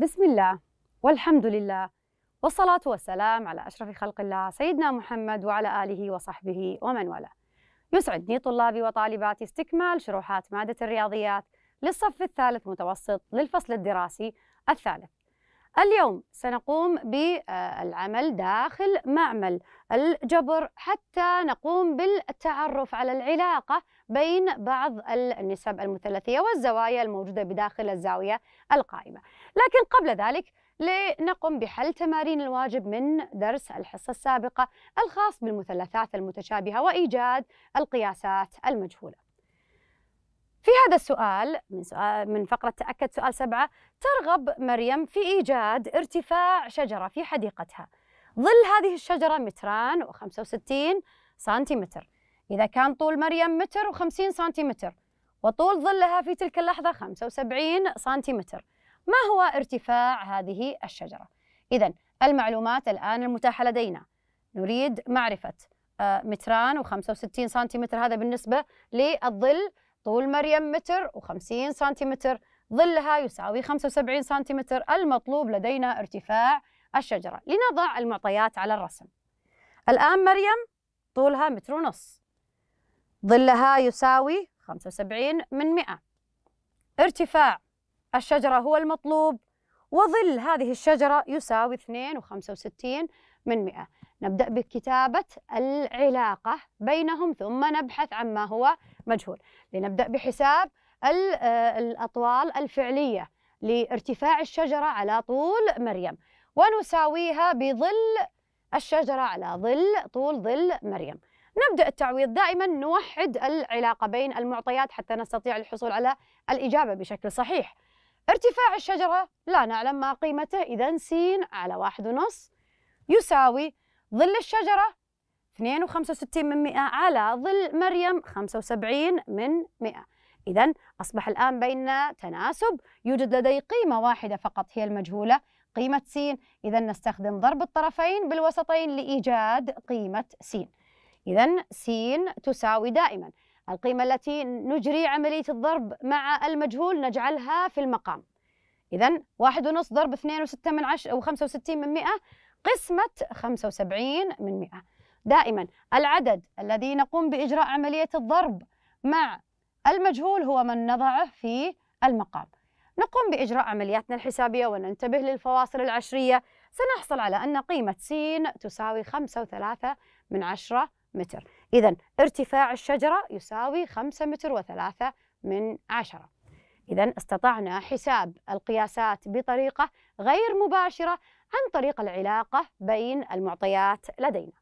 بسم الله والحمد لله والصلاة والسلام على أشرف خلق الله سيدنا محمد وعلى آله وصحبه ومن والاه. يسعدني طلابي وطالباتي استكمال شروحات مادة الرياضيات للصف الثالث متوسط للفصل الدراسي الثالث. اليوم سنقوم بالعمل داخل معمل الجبر حتى نقوم بالتعرف على العلاقة بين بعض النسب المثلثية والزوايا الموجودة بداخل الزاوية القائمة. لكن قبل ذلك لنقم بحل تمارين الواجب من درس الحصة السابقة الخاص بالمثلثات المتشابهة وإيجاد القياسات المجهولة. في هذا السؤال من, سؤال من فقرة تأكد سؤال سبعة ترغب مريم في إيجاد ارتفاع شجرة في حديقتها. ظل هذه الشجرة متران وخمسة وستين سنتيمتر. إذا كان طول مريم متر وخمسين سنتيمتر وطول ظلها في تلك اللحظة خمسة وسبعين سنتيمتر. ما هو ارتفاع هذه الشجرة؟ إذا المعلومات الآن المتاحة لدينا. نريد معرفة متران وخمسة وستين سنتيمتر هذا بالنسبة للظل طول مريم متر و50 سنتيمتر ظلها يساوي 75 سنتيمتر المطلوب لدينا ارتفاع الشجرة. لنضع المعطيات على الرسم. الآن مريم طولها متر ونص. ظلها يساوي 75 من 100 ارتفاع الشجرة هو المطلوب وظل هذه الشجرة يساوي 2.65 من 100 نبدأ بكتابة العلاقة بينهم ثم نبحث عما هو مجهول. لنبدأ بحساب الأطوال الفعلية لارتفاع الشجرة على طول مريم. ونساويها بظل الشجرة على ظل طول ظل مريم. نبدأ التعويض. دائما نوحد العلاقة بين المعطيات حتى نستطيع الحصول على الإجابة بشكل صحيح. ارتفاع الشجرة لا نعلم ما قيمته. إذا س على واحد ونص يساوي ظل الشجرة 2.65 من 100 على ظل مريم 75 من 100 إذا أصبح الآن بيننا تناسب. يوجد لدي قيمة واحدة فقط هي المجهولة قيمة س. إذا نستخدم ضرب الطرفين بالوسطين لإيجاد قيمة س. إذا س تساوي دائما. القيمة التي نجري عملية الضرب مع المجهول نجعلها في المقام. إذا واحد ونص ضرب اثنين وستة من عشرة وخمسة وستين من مئة قسمة خمسة وسبعين من مئة. دائما. العدد الذي نقوم بإجراء عملية الضرب مع المجهول هو من نضعه في المقام. نقوم بإجراء عملياتنا الحسابية وننتبه للفواصل العشرية. سنحصل على أن قيمة س تساوي خمسة وثلاثة من عشرة متر. إذا ارتفاع الشجرة يساوي خمسة متر وثلاثة من عشرة. إذا استطعنا حساب القياسات بطريقة غير مباشرة عن طريق العلاقة بين المعطيات لدينا.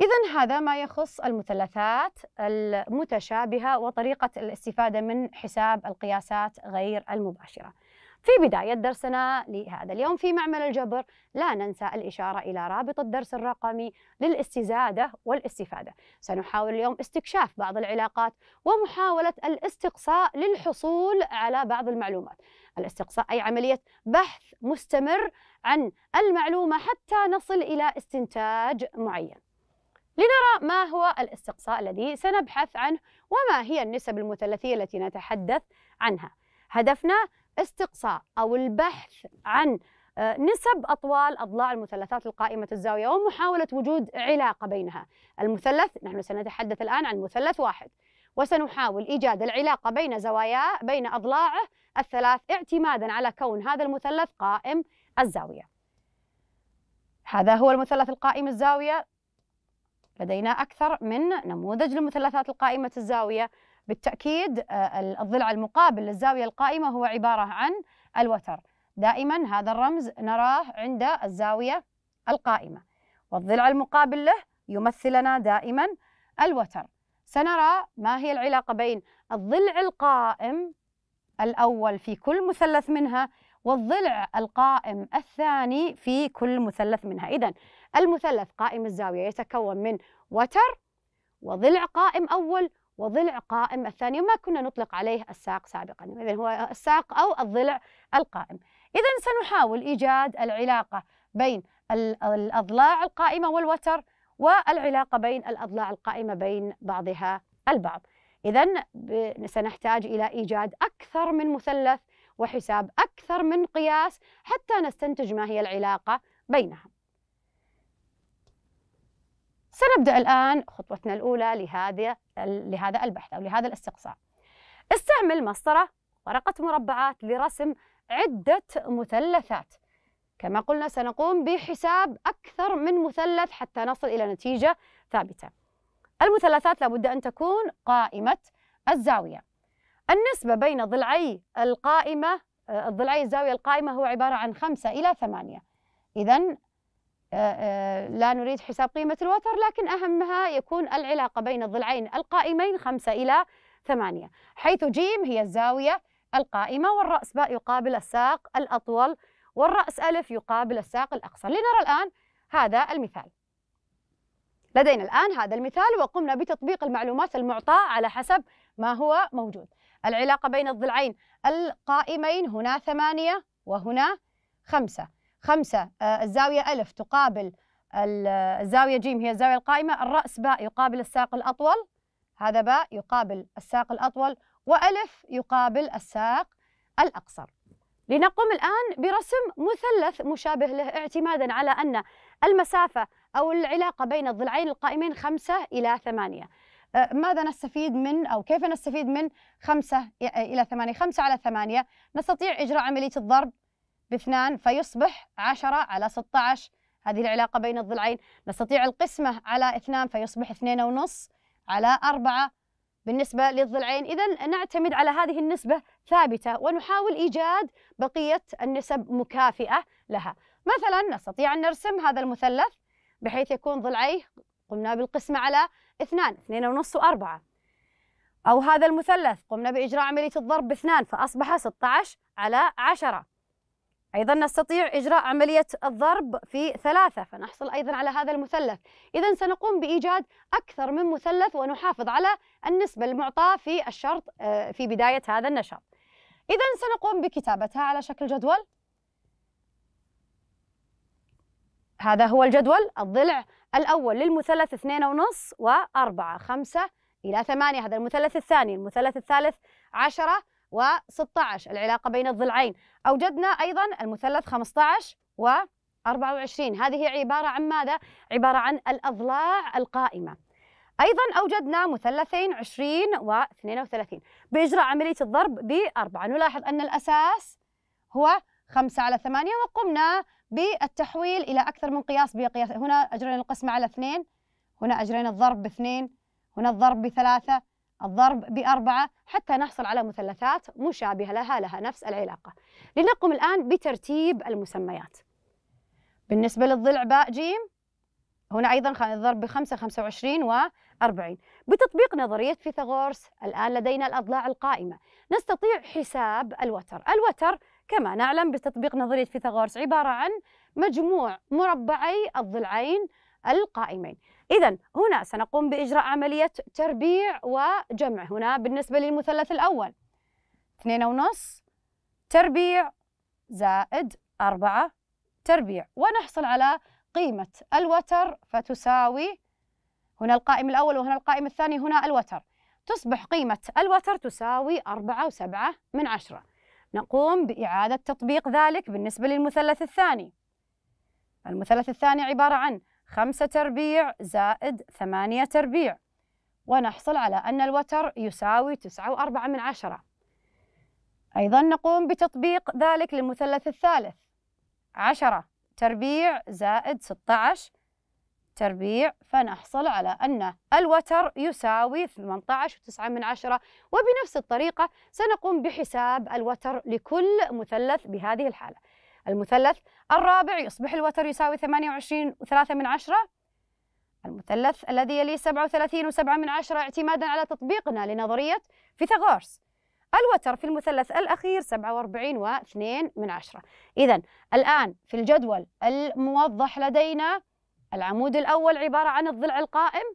إذا هذا ما يخص المثلثات المتشابهة وطريقة الاستفادة من حساب القياسات غير المباشرة. في بداية درسنا لهذا اليوم في معمل الجبر لا ننسى الإشارة إلى رابط الدرس الرقمي للاستزادة والاستفادة. سنحاول اليوم استكشاف بعض العلاقات ومحاولة الاستقصاء للحصول على بعض المعلومات. الاستقصاء أي عملية بحث مستمر عن المعلومة حتى نصل إلى استنتاج معين. لنرى ما هو الاستقصاء الذي سنبحث عنه وما هي النسب المثلثية التي نتحدث عنها. هدفنا استقصاء أو البحث عن نسب أطوال أضلاع المثلثات القائمة الزاوية ومحاولة وجود علاقة بينها. المثلث نحن سنتحدث الآن عن مثلث واحد. وسنحاول إيجاد العلاقة بين زواياه بين أضلاعه الثلاث اعتمادا على كون هذا المثلث قائم الزاوية. هذا هو المثلث القائم الزاوية. لدينا أكثر من نموذج للمثلثات القائمة الزاوية. بالتأكيد الضلع المقابل للزاوية القائمة هو عبارة عن الوتر. دائما هذا الرمز نراه عند الزاوية القائمة والضلع المقابل له يمثل لنا دائما الوتر. سنرى ما هي العلاقة بين الضلع القائم الأول في كل مثلث منها والضلع القائم الثاني في كل مثلث منها. إذا المثلث قائم الزاوية يتكون من وتر وضلع قائم أول وضلع قائم الثاني وما كنا نطلق عليه الساق سابقا. إذا هو الساق أو الضلع القائم. إذا سنحاول إيجاد العلاقة بين الأضلاع القائمة والوتر والعلاقة بين الأضلاع القائمة بين بعضها البعض. إذا سنحتاج إلى إيجاد أكثر من مثلث وحساب أكثر من قياس حتى نستنتج ما هي العلاقة بينها سنبدأ الآن خطوتنا الأولى لهذا لهذا البحث أو لهذا الاستقصاء. استعمل مسطرة ورقة مربعات لرسم عدة مثلثات. كما قلنا سنقوم بحساب أكثر من مثلث حتى نصل إلى نتيجة ثابتة. المثلثات لابد أن تكون قائمة الزاوية. النسبة بين ضلعي القائمة آه، الضلعي الزاوية القائمة هو عبارة عن خمسة إلى ثمانية. إذا آه، آه، لا نريد حساب قيمة الوتر لكن أهمها يكون العلاقة بين الضلعين القائمين خمسة إلى ثمانية حيث جيم هي الزاوية القائمة والرأس باء يقابل الساق الأطول والرأس ألف يقابل الساق الأقصر. لنرى الآن هذا المثال. لدينا الآن هذا المثال وقمنا بتطبيق المعلومات المعطاة على حسب ما هو موجود. العلاقة بين الضلعين القائمين هنا ثمانية وهنا خمسة. خمسة آه، الزاوية ألف تقابل الزاوية جيم هي الزاوية القائمة الرأس باء يقابل الساق الأطول هذا باء يقابل الساق الأطول وألف يقابل الساق الأقصر. لنقوم الآن برسم مثلث مشابه له اعتمادا على أن المسافة أو العلاقة بين الضلعين القائمين خمسة إلى ثمانية. أه، ماذا نستفيد من أو كيف نستفيد من خمسة إلى ثمانية؟ خمسة على ثمانية. نستطيع إجراء عملية الضرب باثنان فيصبح عشرة على 16 هذه العلاقة بين الضلعين. نستطيع القسمة على اثنان فيصبح اثنين ونص على أربعة بالنسبة للضلعين. إذا نعتمد على هذه النسبة ثابتة ونحاول إيجاد بقية النسب مكافئة لها. مثلا نستطيع أن نرسم هذا المثلث بحيث يكون ضلعيه قمنا بالقسمة على اثنان اثنين ونص وأربعة. أو هذا المثلث قمنا بإجراء عملية الضرب باثنان فأصبح 16 على عشرة. أيضا نستطيع إجراء عملية الضرب في ثلاثة فنحصل أيضا على هذا المثلث. إذا سنقوم بإيجاد أكثر من مثلث ونحافظ على النسبة المعطاة في الشرط آه، في بداية هذا النشاط. إذا سنقوم بكتابتها على شكل جدول. هذا هو الجدول. الضلع الأول للمثلث اثنين ونص وأربعة خمسة إلى ثمانية. هذا المثلث الثاني المثلث الثالث عشرة و16 العلاقة بين الضلعين أوجدنا أيضا المثلث 15 و 24 هذه عبارة عن ماذا؟ عبارة عن الأضلاع القائمة. أيضا أوجدنا مثلثين 20 و 32 بإجراء عملية الضرب بأربعة. نلاحظ أن الأساس هو 5 على 8 وقمنا بالتحويل إلى أكثر من قياس بقياس. هنا أجرينا القسمة على 2 هنا أجرينا الضرب باثنين هنا الضرب بثلاثة. الضرب بأربعة حتى نحصل على مثلثات مشابهة لها لها نفس العلاقة. لنقم الآن بترتيب المسميات. بالنسبة للضلع باء جيم هنا أيضا الضرب بخمسة خمسة وعشرين وأربعين. بتطبيق نظرية فيثاغورس الآن لدينا الأضلاع القائمة. نستطيع حساب الوتر. الوتر كما نعلم بتطبيق نظرية فيثاغورس عبارة عن مجموع مربعي الضلعين القائمين. إذا هنا سنقوم بإجراء عملية تربيع وجمع هنا بالنسبة للمثلث الأول. اثنين ونص تربيع زائد أربعة تربيع. ونحصل على قيمة الوتر فتساوي هنا القائم الأول وهنا القائم الثاني هنا الوتر. تصبح قيمة الوتر تساوي أربعة وسبعة من عشرة. نقوم بإعادة تطبيق ذلك بالنسبة للمثلث الثاني. المثلث الثاني عبارة عن خمسة تربيع زائد ثمانية تربيع. ونحصل على أن الوتر يساوي تسعة وأربعة من عشرة. أيضا نقوم بتطبيق ذلك للمثلث الثالث. عشرة تربيع زائد ستة عشر تربيع. فنحصل على أن الوتر يساوي 18 وتسعة من عشرة. وبنفس الطريقة سنقوم بحساب الوتر لكل مثلث بهذه الحالة. المثلث الرابع يصبح الوتر يساوي 28 و3 من عشرة. المثلث الذي يليه 37 و7 من عشرة اعتمادا على تطبيقنا لنظرية فيثاغورس. الوتر في المثلث الأخير 47 و2 من عشرة. إذا الآن في الجدول الموضح لدينا العمود الأول عبارة عن الضلع القائم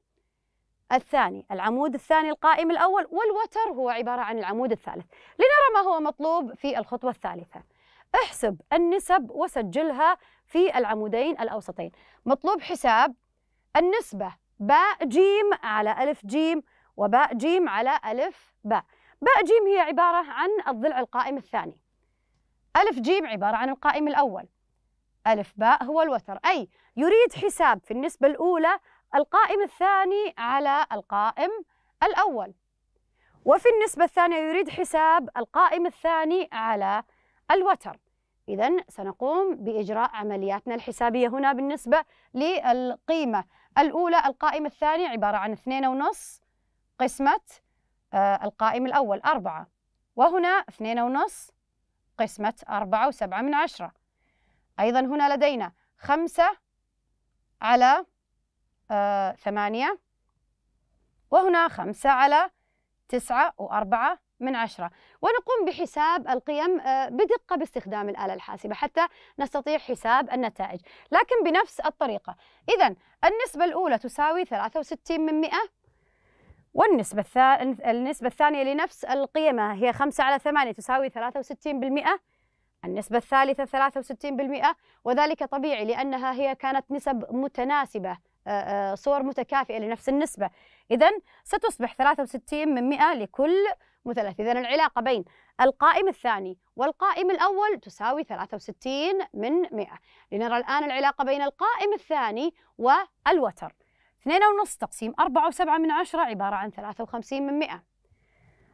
الثاني العمود الثاني القائم الأول والوتر هو عبارة عن العمود الثالث. لنرى ما هو مطلوب في الخطوة الثالثة. احسب النسب وسجلها في العمودين الأوسطين. مطلوب حساب النسبة باء جيم على ألف جيم وباء جيم على ألف باء. باء جيم هي عبارة عن الضلع القائم الثاني. ألف جيم عبارة عن القائم الأول. ألف باء هو الوتر. أي يريد حساب في النسبة الأولى القائم الثاني على القائم الأول. وفي النسبة الثانية يريد حساب القائم الثاني على الوتر. إذا سنقوم بإجراء عملياتنا الحسابية هنا بالنسبة للقيمة. الأولى القائم الثاني عبارة عن اثنين ونص قسمة آه القائم الأول أربعة. وهنا اثنين ونص قسمة أربعة وسبعة من عشرة. أيضا هنا لدينا خمسة على آه ثمانية. وهنا خمسة على تسعة وأربعة. من عشرة. ونقوم بحساب القيم آه، بدقة باستخدام الآلة الحاسبة حتى نستطيع حساب النتائج. لكن بنفس الطريقة. إذا النسبة الأولى تساوي 63 من 100 والنسبة النسبة الثانية لنفس القيمة هي 5 على 8 تساوي 63 بالمئة النسبة الثالثة 63 بالمئة وذلك طبيعي لأنها هي كانت نسب متناسبة صور متكافئة لنفس النسبة. إذا ستصبح 63 من 100 لكل مثلث. إذا العلاقة بين القائم الثاني والقائم الأول تساوي 63 من 100 لنرى الآن العلاقة بين القائم الثاني والوتر. 2.5 تقسيم 4.7 من 10 عبارة عن 53 من 100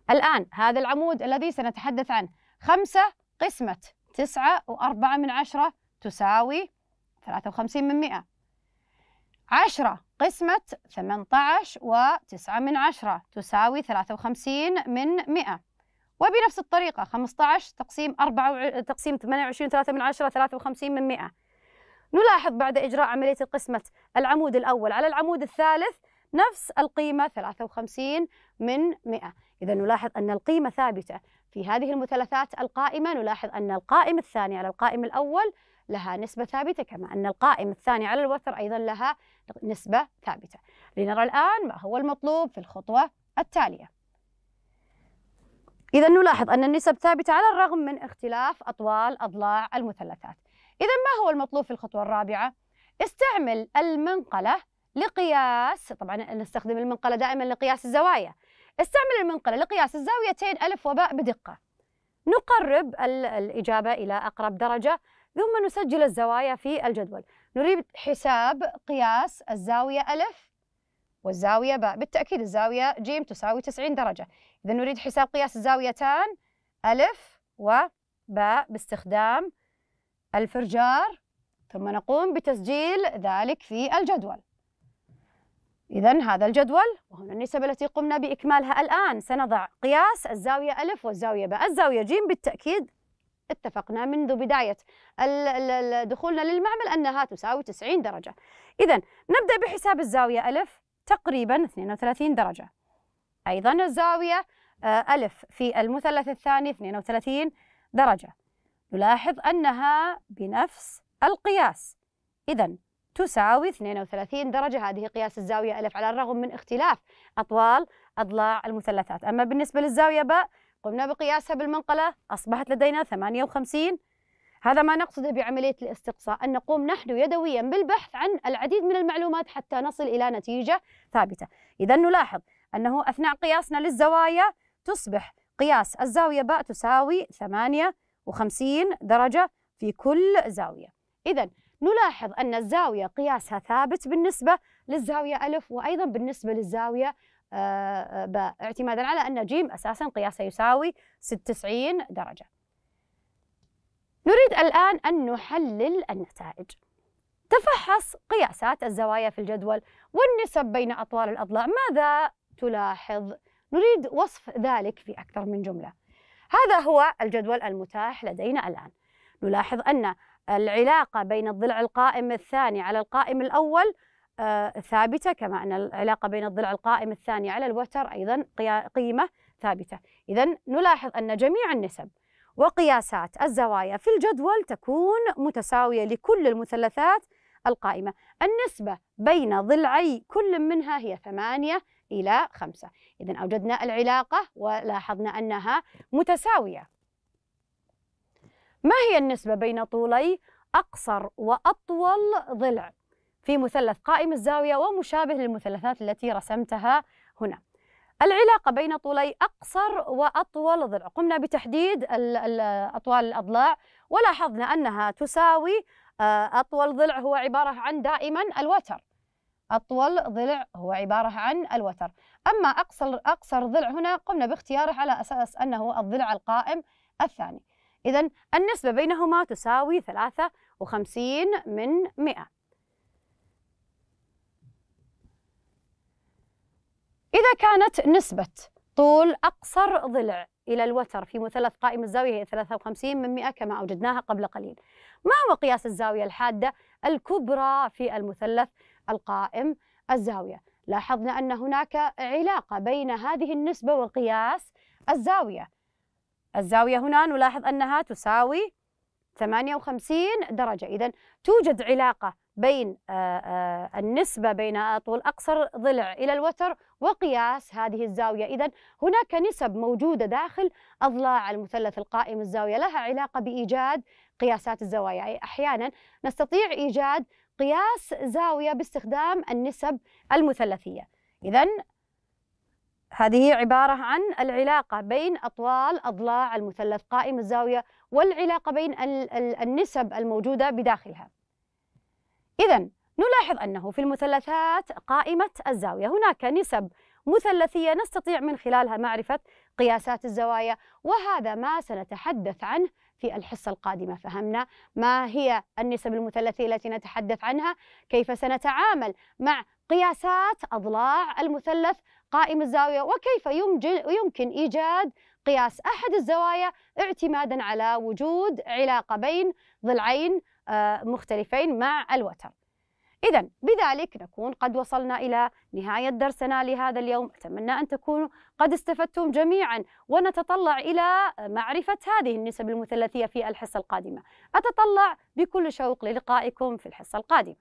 الآن هذا العمود الذي سنتحدث عنه 5 قسمة 9 و4 من 10 تساوي 53 من 100 10 قسمة 18 و9 من 10 تساوي 53 من 100 وبنفس الطريقة 15 تقسيم 4 تقسيم 28 3 من 10 53 من 100 نلاحظ بعد إجراء عملية قسمة العمود الأول على العمود الثالث نفس القيمة 53 من 100 إذا نلاحظ أن القيمة ثابتة في هذه المثلثات القائمة. نلاحظ أن القائم الثاني على القائم الأول لها نسبة ثابتة كما أن القائم الثاني على الوتر أيضا لها نسبة ثابتة. لنرى الآن ما هو المطلوب في الخطوة التالية. إذا نلاحظ أن النسب ثابتة على الرغم من اختلاف أطوال أضلاع المثلثات. إذا ما هو المطلوب في الخطوة الرابعة؟ استعمل المنقلة لقياس طبعا نستخدم المنقلة دائما لقياس الزوايا. استعمل المنقلة لقياس الزاويتين ألف وباء بدقة. نقرب الإجابة إلى أقرب درجة ثم نسجل الزوايا في الجدول. نريد حساب قياس الزاوية ألف والزاوية باء. بالتأكيد الزاوية ج تساوي 90 درجة. إذا نريد حساب قياس الزاويتان ألف وباء باستخدام الفرجار ثم نقوم بتسجيل ذلك في الجدول. إذا هذا الجدول وهنا النسب التي قمنا بإكمالها الآن. سنضع قياس الزاوية ألف والزاوية باء. الزاوية ج بالتأكيد اتفقنا منذ بداية دخولنا للمعمل أنها تساوي 90 درجة. إذا نبدأ بحساب الزاوية ألف تقريبا 32 درجة. أيضا الزاوية آه، ألف في المثلث الثاني 32 درجة. نلاحظ أنها بنفس القياس. إذا تساوي 32 درجة. هذه قياس الزاوية ألف على الرغم من اختلاف أطوال أضلاع المثلثات. أما بالنسبة للزاوية باء قمنا بقياسها بالمنقلة أصبحت لدينا 58 هذا ما نقصده بعملية الاستقصاء أن نقوم نحن يدويا بالبحث عن العديد من المعلومات حتى نصل إلى نتيجة ثابتة. إذا نلاحظ أنه أثناء قياسنا للزوايا تصبح قياس الزاوية باء تساوي 58 درجة في كل زاوية. إذا نلاحظ أن الزاوية قياسها ثابت بالنسبة للزاوية ألف وأيضا بالنسبة للزاوية اعتمادا على أن جيم أساسا قياسه يساوي 96 درجة. نريد الآن أن نحلل النتائج. تفحص قياسات الزوايا في الجدول والنسب بين أطوال الأضلاع. ماذا تلاحظ؟ نريد وصف ذلك في أكثر من جملة. هذا هو الجدول المتاح لدينا الآن. نلاحظ أن العلاقة بين الضلع القائم الثاني على القائم الأول ثابتة كما أن العلاقة بين الضلع القائم الثاني على الوتر أيضا قيمة ثابتة. إذا نلاحظ أن جميع النسب وقياسات الزوايا في الجدول تكون متساوية لكل المثلثات القائمة. النسبة بين ضلعي كل منها هي ثمانية إلى خمسة. إذا أوجدنا العلاقة ولاحظنا أنها متساوية. ما هي النسبة بين طولي أقصر وأطول ضلع في مثلث قائم الزاوية ومشابه للمثلثات التي رسمتها هنا. العلاقة بين طولي أقصر وأطول ضلع. قمنا بتحديد أطوال الأضلاع ولاحظنا أنها تساوي آه، أطول ضلع هو عبارة عن دائما الوتر. أطول ضلع هو عبارة عن الوتر. أما أقصر, أقصر ضلع هنا قمنا باختياره على أساس أنه الضلع القائم الثاني. إذا النسبة بينهما تساوي 53 من 100 إذا كانت نسبة طول أقصر ضلع إلى الوتر في مثلث قائم الزاوية هي 53 من 100 كما أوجدناها قبل قليل. ما هو قياس الزاوية الحادة؟ الكبرى في المثلث القائم الزاوية. لاحظنا أن هناك علاقة بين هذه النسبة وقياس الزاوية. الزاوية هنا نلاحظ أنها تساوي 58 درجة. إذا توجد علاقة بين آه، آه، النسبة بين طول أقصر ضلع إلى الوتر وقياس هذه الزاوية. إذا هناك نسب موجودة داخل أضلاع المثلث القائم الزاوية لها علاقة بإيجاد قياسات الزوايا. أي أحيانا نستطيع إيجاد قياس زاوية باستخدام النسب المثلثية. إذا هذه عبارة عن العلاقة بين أطوال أضلاع المثلث قائم الزاوية والعلاقة بين النسب الموجودة بداخلها. إذا نلاحظ أنه في المثلثات قائمة الزاوية. هناك نسب مثلثية نستطيع من خلالها معرفة قياسات الزوايا وهذا ما سنتحدث عنه في الحصة القادمة. فهمنا ما هي النسب المثلثية التي نتحدث عنها؟ كيف سنتعامل مع قياسات أضلاع المثلث قائم الزاوية؟ وكيف يمكن إيجاد قياس أحد الزوايا اعتمادا على وجود علاقة بين ضلعين مختلفين مع الوتر. إذا بذلك نكون قد وصلنا إلى نهاية درسنا لهذا اليوم. أتمنى أن تكونوا قد استفدتم جميعا ونتطلع إلى معرفة هذه النسب المثلثية في الحصة القادمة. أتطلع بكل شوق للقائكم في الحصة القادمة.